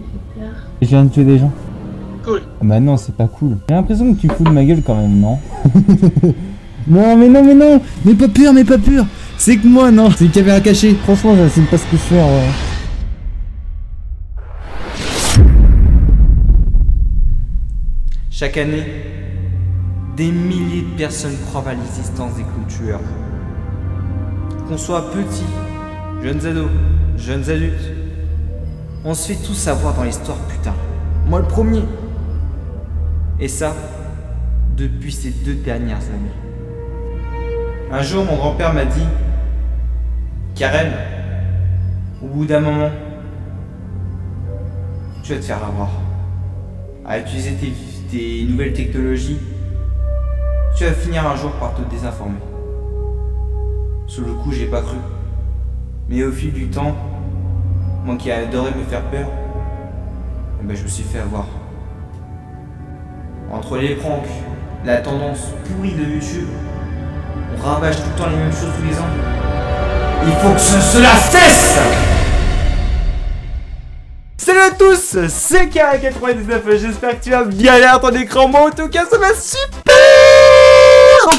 fait peur. Je viens de tuer des gens. Cool. Ah Bah non, c'est pas cool. J'ai l'impression que tu fous de ma gueule quand même, non? Non, mais non, mais non Mais pas pur, mais pas pur C'est que moi, non C'est une caméra cachée. Franchement, j'assume pas ce que je fais, en vrai. Chaque année, des milliers de personnes croient à l'existence des tueurs. Qu'on soit petits, jeunes ados, jeunes adultes, on se fait tous savoir dans l'histoire, putain. Moi le premier. Et ça, depuis ces deux dernières années. Un jour, mon grand-père m'a dit Karen, au bout d'un moment, tu vas te faire avoir. À utiliser tes, tes nouvelles technologies, tu vas finir un jour par te désinformer. Sur le coup, j'ai pas cru. Mais au fil du temps, moi qui adorais me faire peur, eh ben, je me suis fait avoir. Entre les pranks, la tendance pourrie de YouTube, on ravage tout le temps les mêmes choses tous les ans. Il faut que ce- cela cesse Salut à tous, c'est Kara99, j'espère que tu vas bien à ton écran, moi en tout cas ça va super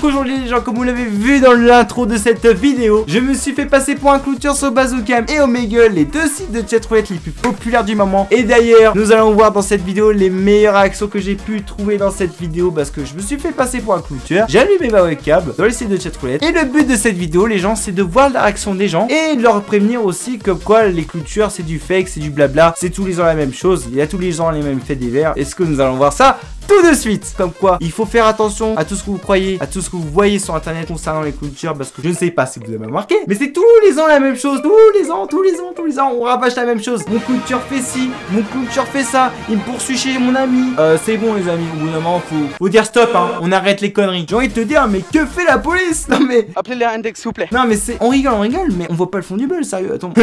donc aujourd'hui les gens comme vous l'avez vu dans l'intro de cette vidéo Je me suis fait passer pour un clôture sur Bazooka et Omegle Les deux sites de chatroulette les plus populaires du moment. Et d'ailleurs nous allons voir dans cette vidéo les meilleures réactions que j'ai pu trouver dans cette vidéo Parce que je me suis fait passer pour un clôture. J'ai allumé ma webcam dans le site de chatroulette Et le but de cette vidéo les gens c'est de voir la réaction des gens Et de leur prévenir aussi comme quoi les clôtures c'est du fake, c'est du blabla C'est tous les ans la même chose, il y a tous les ans les mêmes faits divers. Est-ce que nous allons voir ça? Tout de suite! Comme quoi, il faut faire attention à tout ce que vous croyez, à tout ce que vous voyez sur internet concernant les cultures Parce que je ne sais pas si vous avez remarqué Mais c'est tous les ans la même chose Tous les ans, tous les ans, tous les ans On rabâche la même chose. Mon culture fait ci, mon culture fait ça Il me poursuit chez mon ami. Euh, c'est bon les amis, au bout d'un moment, faut, faut dire stop hein. On arrête les conneries. J'ai envie de te dire, mais que fait la police? Non mais... Appelez les index s'il vous plaît. Non mais c'est... On rigole, on rigole, mais on voit pas le fond du bol, sérieux, attends.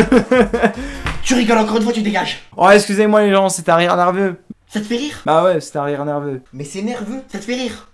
Tu rigoles encore une fois, tu dégages. Oh, excusez-moi les gens, c'est un rire nerveux. Ça te fait rire? Bah ouais, c'est un rire nerveux. Mais c'est nerveux, ça te fait rire.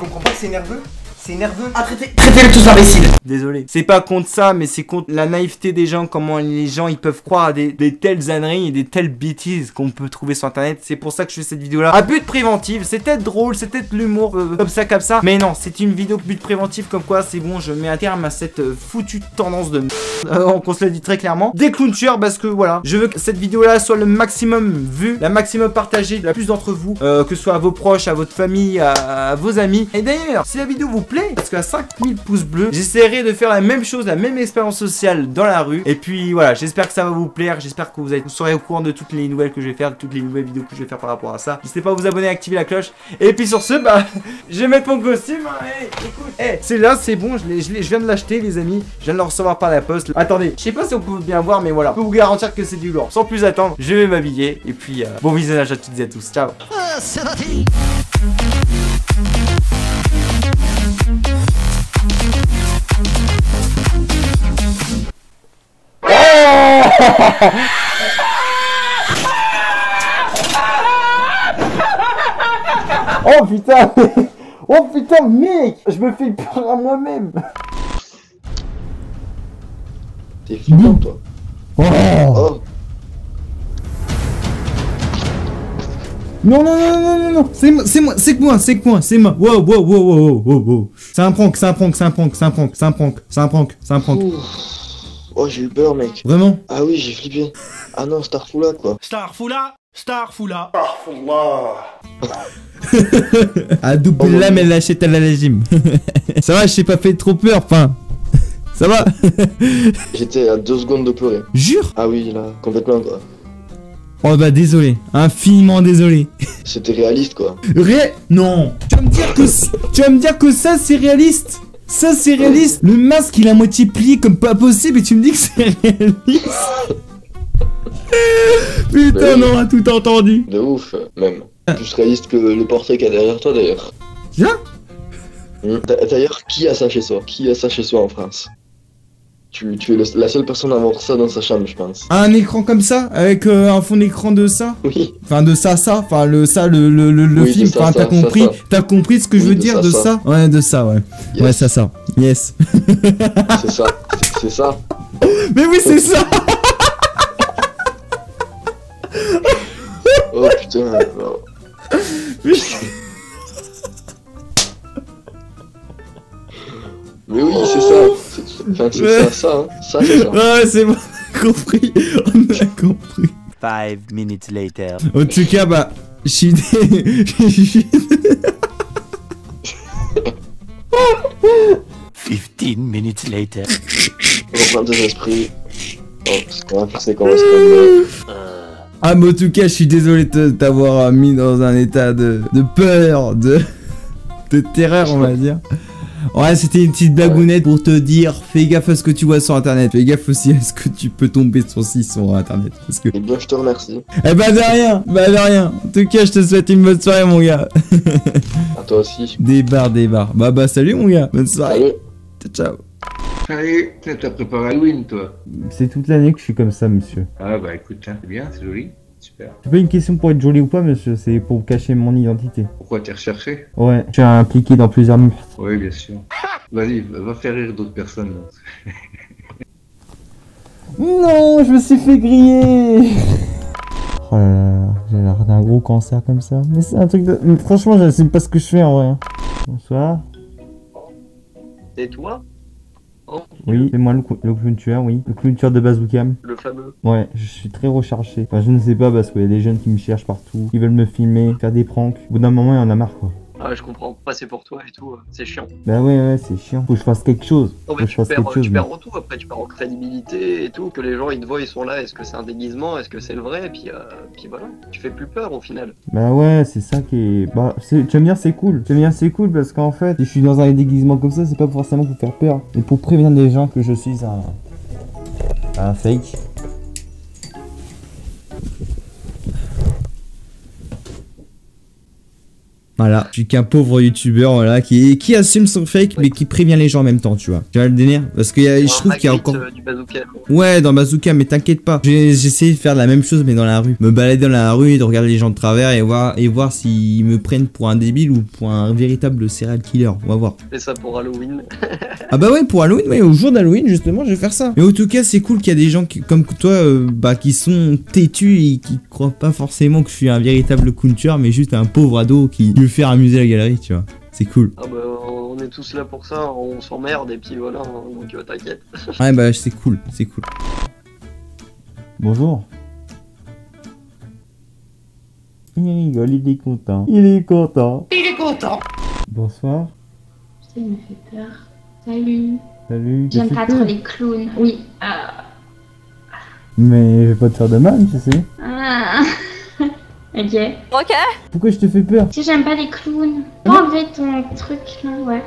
Comprends pas que c'est nerveux C'est nerveux. Ah, traitez, traitez-les tous d'imbéciles. Désolé. C'est pas contre ça, mais c'est contre la naïveté des gens, comment les gens ils peuvent croire à des, telles âneries et des telles bêtises qu'on peut trouver sur internet. C'est pour ça que je fais cette vidéo là. À but préventif, c'est peut-être drôle, c'est peut-être l'humour, euh, comme ça, comme ça. Mais non, c'est une vidéo but préventif, comme quoi c'est bon, je mets un terme à cette euh, foutue tendance de euh, qu'on se le dit très clairement. Des clowns parce que voilà, je veux que cette vidéo là soit le maximum vue, la maximum partagée, la plus d'entre vous, euh, que ce soit à vos proches, à votre famille, à vos amis. Et d'ailleurs, si la vidéo vous plaît, parce qu'à 5000 pouces bleus, j'essaierai de faire la même chose, la même expérience sociale dans la rue. Et puis voilà, j'espère que ça va vous plaire, j'espère que vous, êtes, serez au courant de toutes les nouvelles que je vais faire, de toutes les nouvelles vidéos que je vais faire par rapport à ça. N'hésitez pas à vous abonner, à activer la cloche. Et puis sur ce, bah, je vais mettre mon costume. hein, hey, écoute, hey, c'est là, c'est bon, je, viens de l'acheter, les amis. Je viens de le recevoir par la poste. Attendez, je sais pas si on peut bien voir, mais voilà, je peux vous garantir que c'est du lourd. Sans plus attendre, je vais m'habiller. Et puis, euh, bon visionnage à toutes et à tous. Ciao. Oh putain Oh putain mec Je me fais peur à moi-même T'es flippant, toi. Oh Oh, Non, non, non, non, non, non, c'est moi, c'est moi, c'est que moi, c'est que moi, c'est moi. Wow, wow, wow, wow, wow, wow, wow. C'est un prank, c'est un prank, c'est un prank, c'est un prank, c'est un prank, c'est un prank, c'est un prank. Oh j'ai eu peur, mec. Vraiment? Ah oui, j'ai flippé. Ah non, Starfoula, quoi. Starfoula, Starfoula. Ah, double lame, elle achète à la légime. Ça va, je t'ai pas fait trop peur, enfin. Ça va J'étais à deux secondes de pleurer. Jure? Ah oui, là, complètement, quoi. Oh bah désolé, infiniment désolé. C'était réaliste, quoi. Ré... Non Tu vas me dire que... c- Tu vas me dire que ça c'est réaliste? Ça c'est réaliste Le masque il a moitié plié comme pas possible et tu me dis que c'est réaliste Putain on a tout entendu De ouf, même. Plus réaliste que le portrait qu'il y a derrière toi, d'ailleurs. Tiens. D'a- D'ailleurs, qui a ça chez soi? Qui a ça chez soi en France? Tu, tu es la seule personne à avoir ça dans sa chambre, je pense. Un écran comme ça Avec euh, un fond d'écran de ça Oui, Enfin de ça, ça, enfin le ça, le, le, Oui, film, ça, enfin t'as compris, t'as compris ce que je veux de dire ça, de ça. ça Ouais de ça, ouais. yes, Ouais ça, ça. Yes. c'est ça. C'est- ça. Mais oui c'est ça putain. non. C'est- Enfin, c'est Ouais. ça, ça, hein. Ça, c'est ça. Ouais, c'est bon, on a compris. On a compris. Five minutes later. En tout cas, bah, 15 minutes later. Reprendre tes esprits. Oh, ce qu'on va faire, c'est qu'on va se calmer. Ah, mais en tout cas, je suis désolé de t'avoir mis dans un état de, de peur, de, de terreur, on va dire. Ouais, c'était une petite blagounette pour te dire fais gaffe à ce que tu vois sur internet, fais gaffe aussi à ce que tu peux tomber sur si sur internet. Parce que. Eh bien, je te remercie. Eh bah, de rien, bah, de rien. En tout cas, je te souhaite une bonne soirée, mon gars. À toi aussi. Des barres, des barres. Bah, bah, salut, mon gars. Bonne soirée. Salut. Ciao. Salut, t'as préparé Halloween toi C'est toute l'année que je suis comme ça, monsieur. Ah bah écoute, tiens, c'est bien, c'est joli, super. C'est pas une question pour être joli ou pas, monsieur, c'est pour cacher mon identité. Pourquoi t'es recherché? Ouais, je suis impliqué dans plusieurs meurtres. Oui, bien sûr. Vas-y, va faire rire d'autres personnes. Non, je me suis fait griller Oh là là, j'ai l'air d'un gros cancer comme ça. Mais c'est un truc de... mais franchement, j'assume pas ce que je fais en vrai. Bonsoir. C'est toi? Oh, Oui, c'est moi le clown tueur, oui. Le clown tueur de Bazookam. le fameux. Ouais, je suis très recherché. Enfin, je ne sais pas parce qu'il y a des jeunes qui me cherchent partout, qui veulent me filmer, faire des pranks. Au bout d'un moment, il y en a marre quoi. Ah, je comprends. Passer pour toi et tout, euh, c'est chiant. Bah ouais, ouais, c'est chiant. Faut que je fasse quelque chose. Non, Faut mais que je tu fasse perds, quelque chose. tu perds en tout. Après, tu perds en crédibilité et tout. Que les gens ils te voient, ils sont là. Est-ce que c'est un déguisement Est-ce que c'est le vrai Et puis, euh, puis voilà. Tu fais plus peur au final. Bah ouais, c'est ça qui est. Bah, c'est- tu vas me dire, c'est cool. Tu vas me dire, c'est cool parce qu'en fait, si je suis dans un déguisement comme ça, c'est pas forcément pour faire peur, mais pour prévenir les gens que je suis un. un fake. Voilà, je suis qu'un pauvre youtubeur voilà, qui, qui assume son fake mais qui prévient les gens en même temps, tu vois. Tu vois le délire? Parce que y a- je trouve qu'il y a encore. euh, du bazooka. Ouais, dans Bazooka, mais t'inquiète pas. J'ai essayé de faire la même chose, mais dans la rue. Me balader dans la rue, de regarder les gens de travers et voir, et voir s'ils me prennent pour un débile ou pour un véritable serial killer. On va voir. Fais ça pour Halloween. Ah bah ouais, pour Halloween, ouais, au jour d'Halloween, justement, je vais faire ça. Mais en tout cas, c'est cool qu'il y a des gens qui, comme toi, euh, bah, qui sont têtus et qui croient pas forcément que je suis un véritable counter, mais juste un pauvre ado qui faire amuser la galerie, tu vois. C'est cool. Ah bah, on est tous là pour ça. On s'emmerde et puis voilà. hein, Donc euh, t'inquiète. Ouais, bah, c'est cool, c'est cool. Bonjour. Il rigole, il est content. Il est content. Il est content. Bonsoir. Ça me fait peur. Salut. Salut. J'aime pas trop les clowns. Oui. Ah. Mais je vais pas te faire de mal, tu sais. Ah. ok. Pourquoi je te fais peur Si j'aime pas les clowns. Pas enlever ton truc là, ouais.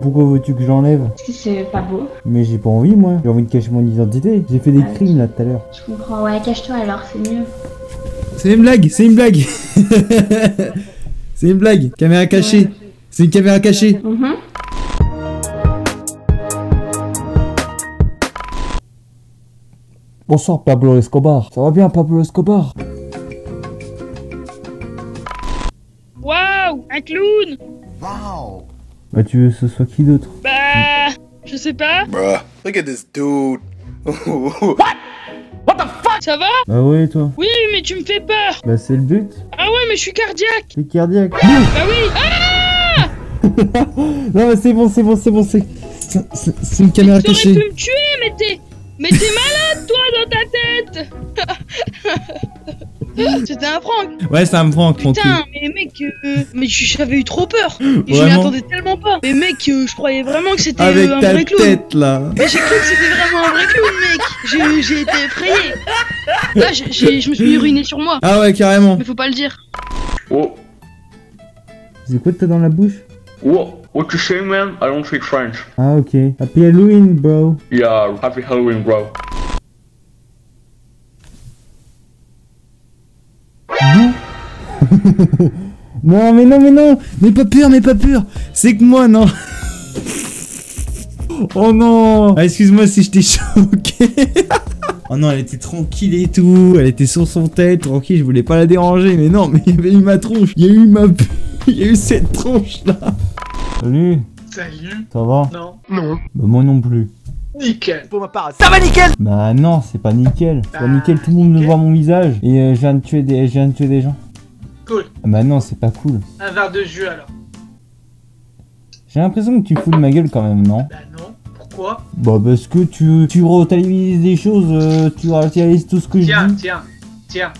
Pourquoi veux-tu que j'enlève Parce que c'est pas beau. Mais j'ai pas envie, moi. J'ai envie de cacher mon identité. J'ai fait des Ah, crimes là tout à l'heure. Je comprends. Ouais, cache-toi alors, c'est mieux. C'est une blague, c'est une blague. c'est une blague. Caméra cachée. C'est une caméra cachée. Mhm. Bonsoir Pablo Escobar. Ça va bien Pablo Escobar? Waouh Un clown. Bah tu veux que ce soit qui d'autre? Bah... Je sais pas. Bruh, look at this dude. Ça va? Bah ouais toi. Oui, mais tu me fais peur. Bah c'est le but. Ah ouais, mais je suis cardiaque. C'est cardiaque. Bah oui. Ah non mais c'est bon, c'est bon, c'est bon, c'est... c'est- une caméra T'aurais cachée. pu me tuer, mais t'es... Mais t'es malade, toi, dans ta tête C'était un prank Ouais, me prend tranquille. Putain, mais mec, euh, mais j'avais eu trop peur Et je m'y attendais tellement pas Mais mec, euh, je croyais vraiment que c'était Avec euh, un ta vrai clown tête là. Mais j'ai cru que c'était vraiment un vrai clown, mec J'ai été effrayé Là, je me suis ruiné sur moi Ah ouais, carrément. Mais faut pas le dire Oh, C'est quoi que t'as dans la bouche? What, what you say, man? I don't speak French. Ah ok. Happy Halloween, bro. Yeah, happy Halloween, bro. Non mais non mais non. Mais pas peur mais pas peur C'est que moi non. Oh non. Ah, Excuse-moi si je t'ai choqué. Oh non elle était tranquille et tout. Elle était sur son tête tranquille. Je voulais pas la déranger Mais non mais il y avait eu ma tronche. Il y a eu ma Il y a eu cette tronche là Salut. Salut. Ça va? Non. Non. Bah moi non plus Nickel. Pour ma part, ça va nickel Bah non c'est pas nickel C'est pas Bah, nickel tout le monde me voit mon visage Et euh, je viens de tuer des, je viens de tuer des gens Cool. Bah non, c'est pas cool. Un verre de jus alors. J'ai l'impression que tu fous de ma gueule quand même, non? Bah non. Pourquoi? Bah parce que tu, tu relativises des choses, euh, tu relativises tout ce que je Tiens, dis. tiens, tiens.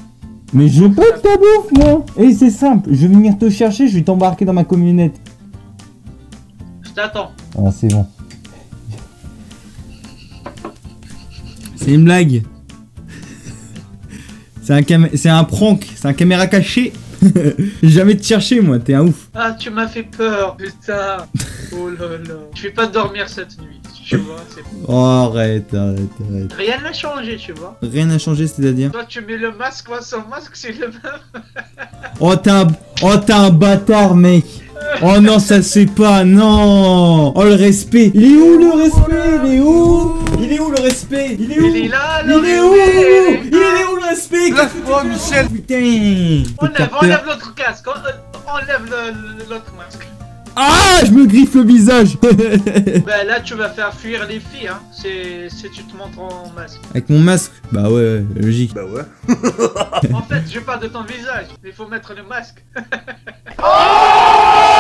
Mais je veux pas de ta bouffe, moi Et c'est simple, je vais venir te chercher, je vais t'embarquer dans ma camionnette. Je t'attends. Ah, c'est bon. C'est une blague. C'est un, cam- c'est un prank, c'est un caméra caché. J'ai jamais te chercher, moi, t'es un ouf. Ah, tu m'as fait peur, putain. Oh là là. Je vais pas dormir cette nuit, tu vois. c'est- Oh, arrête, arrête, arrête. Rien n'a changé, tu vois. Rien n'a changé, c'est-à-dire? Toi, tu mets le masque, moi sans masque, c'est le même. Oh, t'es un... Oh, t'es un bâtard, mec Oh non, ça se fait pas, non. Oh, le respect. Il est où, le respect? Il est où? Il est où, le respect? Il est où? Il est là, Il le est où? respect. Il est où, le respect? Lâche-moi, Michel. Putain. Enlève, enlève l'autre casque, en- euh, enlève le- le- l'autre masque. Ah Je me griffe le visage Bah là, tu vas faire fuir les filles, hein. C'est si tu te montres en masque. Avec mon masque? Bah ouais, logique. Bah ouais. En fait, je parle de ton visage, mais il faut mettre le masque. Ah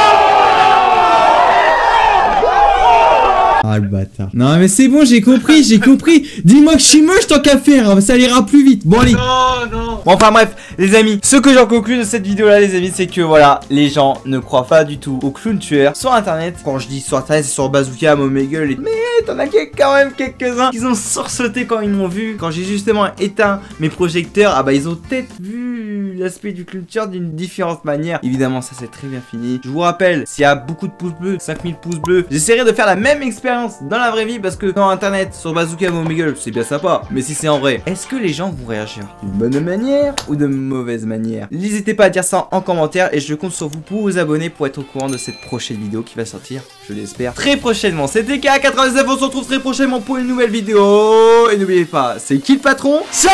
Non mais c'est bon, j'ai compris, j'ai compris. Dis-moi que je suis moche tant qu'à faire, hein, ça ira plus vite. Bon allez. Non, non. Bon enfin bref les amis Ce que j'en conclus de cette vidéo là les amis c'est que voilà Les gens ne croient pas du tout aux clowns tueurs Sur internet Quand je dis sur internet c'est sur Bazooka, Momegle et... Mais t'en as quand même quelques-uns Qui ont sursauté quand ils m'ont vu Quand j'ai justement éteint mes projecteurs Ah bah ils ont peut-être vu l'aspect du tueur d'une différente manière. Évidemment ça c'est très bien fini. Je vous rappelle s'il y a beaucoup de pouces bleus 5000 pouces bleus J'essaierai de faire la même expérience dans la vraie vie Parce que sur internet sur Bazooka, Momegle c'est bien sympa. Mais si c'est en vrai Est-ce que les gens vont réagir d'une bonne manière ou de mauvaise manière? N'hésitez pas à dire ça en commentaire et je compte sur vous pour vous abonner pour être au courant de cette prochaine vidéo qui va sortir, je l'espère, très prochainement. C'était K99, on se retrouve très prochainement pour une nouvelle vidéo. Et n'oubliez pas, c'est qui le patron? Ciao